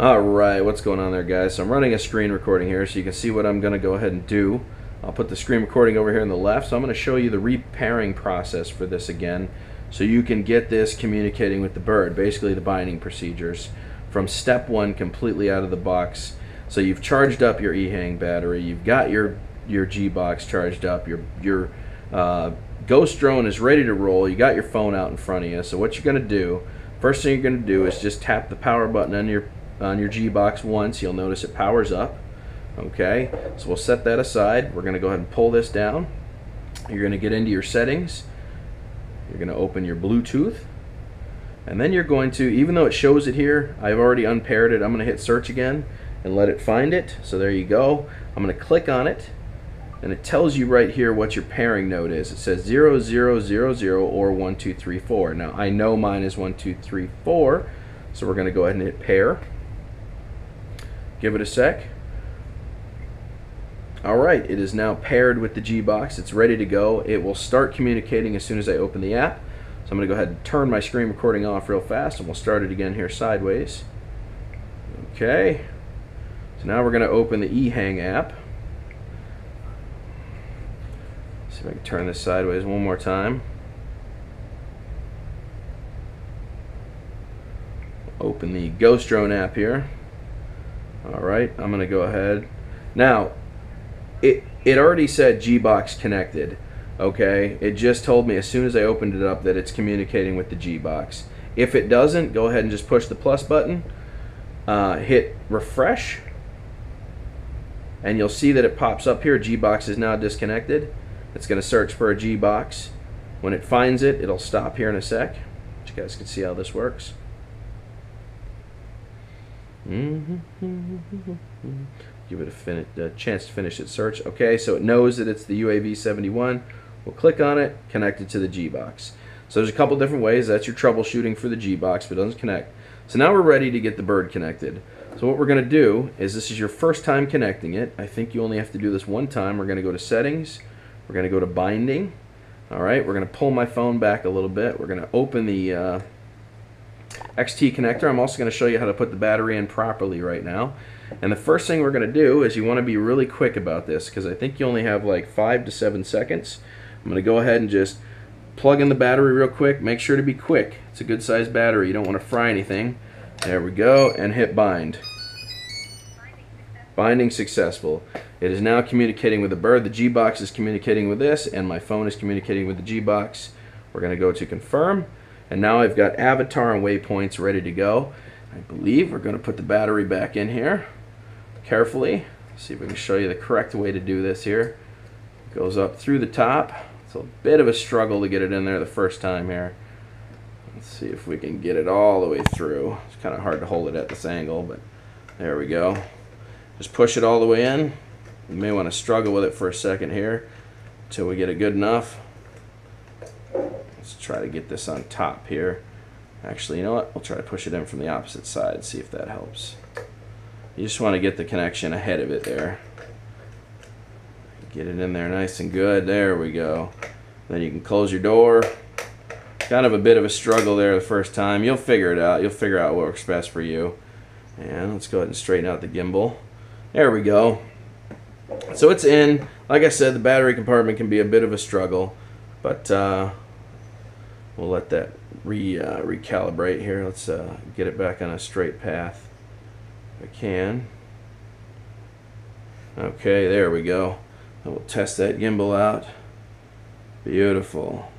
Alright, what's going on there guys? So I'm running a screen recording here so you can see what I'm going to go ahead and do. I'll put the screen recording over here on the left. So I'm going to show you the repairing process for this again so you can get this communicating with the bird, basically the binding procedures from step one completely out of the box. So you've charged up your eHang battery, you've got your your G box charged up, your your uh, Ghost drone is ready to roll. You got your phone out in front of you. So what you're going to do, first thing you're going to do is just tap the power button on your on your G box once. You'll notice it powers up. Okay, so we'll set that aside. We're going to go ahead and pull this down. You're going to get into your settings. You're going to open your Bluetooth. And then you're going to, even though it shows it here, I've already unpaired it. I'm going to hit search again and let it find it. So there you go. I'm going to click on it and it tells you right here what your pairing node is. It says 0000 or 1234. Now I know mine is 1234, so we're going to go ahead and hit pair. Give it a sec. Alright, it is now paired with the G-Box. It's ready to go. It will start communicating as soon as I open the app. So I'm going to go ahead and turn my screen recording off real fast and we'll start it again here sideways. Okay. So now we're going to open the eHang app. See if I can turn this sideways one more time. Open the Ghost Drone app here. Alright, I'm going to go ahead. Now, it, it already said G-Box connected. Okay, it just told me as soon as I opened it up that it's communicating with the G-Box. If it doesn't, go ahead and just push the plus button, uh, hit refresh, and you'll see that it pops up here. G-Box is now disconnected. It's to search for a G box. When it finds it, it'll stop here in a sec. But you guys can see how this works. Give it a, a, chance to finish its search. Okay, so it knows that it's the UAV 71. We'll click on it, connect it to the G box. So there's a couple different ways. That's your troubleshooting for the G box, but it doesn't connect. So now we're ready to get the bird connected. So what we're going to do is this is your first time connecting it. I think you only have to do this one time. We're going to go to settings we're going to go to binding. All right, we're going to pull my phone back a little bit. We're going to open the uh, XT connector. I'm also going to show you how to put the battery in properly right now. And the first thing we're going to do is you want to be really quick about this because I think you only have like five to seven seconds. I'm going to go ahead and just plug in the battery real quick. Make sure to be quick. It's a good sized battery. You don't want to fry anything. There we go. And hit bind. Binding successful. It is now communicating with the bird. The G-Box is communicating with this, and my phone is communicating with the G-Box. We're going to go to confirm, and now I've got avatar and waypoints ready to go. I believe we're going to put the battery back in here carefully. See if we can show you the correct way to do this here. It goes up through the top. It's a bit of a struggle to get it in there the first time here. Let's see if we can get it all the way through. It's kind of hard to hold it at this angle, but there we go. Just push it all the way in. You may want to struggle with it for a second here until we get it good enough. Let's try to get this on top here. Actually, you know what? We'll try to push it in from the opposite side, see if that helps. You just want to get the connection ahead of it there. Get it in there nice and good. There we go. Then you can close your door. Kind of a bit of a struggle there the first time. You'll figure it out. You'll figure out what works best for you. And let's go ahead and straighten out the gimbal. There we go. So it's in. Like I said, the battery compartment can be a bit of a struggle, but uh, we'll let that re uh, recalibrate here. Let's uh, get it back on a straight path. If I can. Okay, there we go. And we'll test that gimbal out. Beautiful.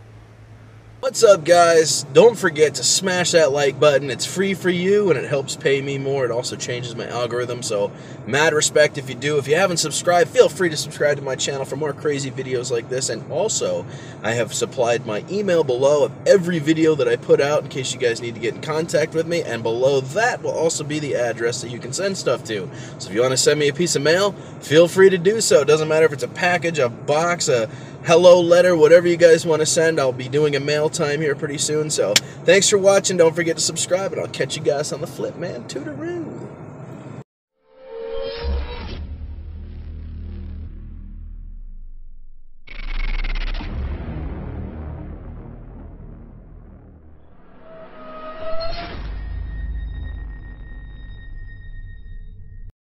What's up guys? Don't forget to smash that like button. It's free for you and it helps pay me more. It also changes my algorithm, so mad respect if you do. If you haven't subscribed, feel free to subscribe to my channel for more crazy videos like this. And also, I have supplied my email below of every video that I put out in case you guys need to get in contact with me. And below that will also be the address that you can send stuff to. So if you want to send me a piece of mail, feel free to do so. It doesn't matter if it's a package, a box, a hello letter, whatever you guys want to send. I'll be doing a mail time here pretty soon. So thanks for watching. Don't forget to subscribe, and I'll catch you guys on the flip, man. Tootaroo.